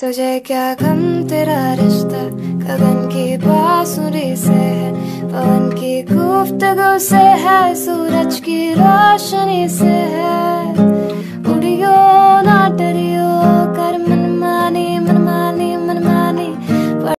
तुझे क्या गम तेरा रिश्ता? गगन की बांसुरी से है, पवन की गुफ्तगु से है, सूरज की रोशनी से।